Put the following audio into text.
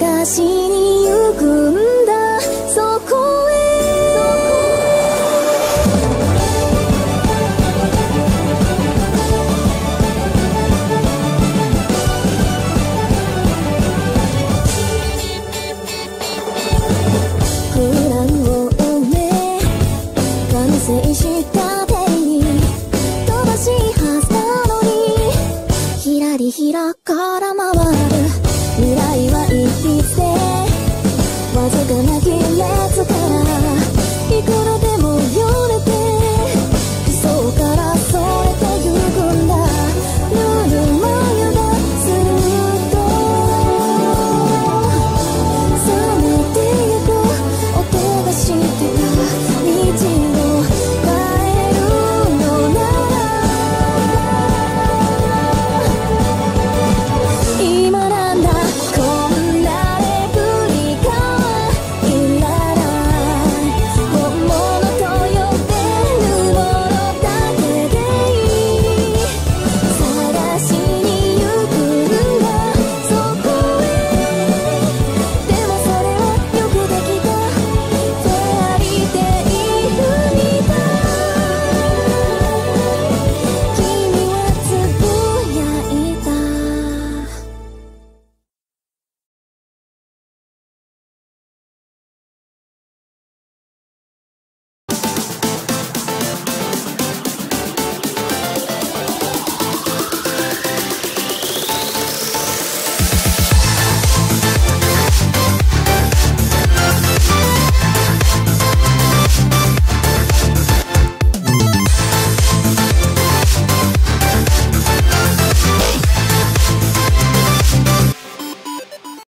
探しに行くんだ。そこへ。した手に飛ばしはのひらりひらから回る。かいくら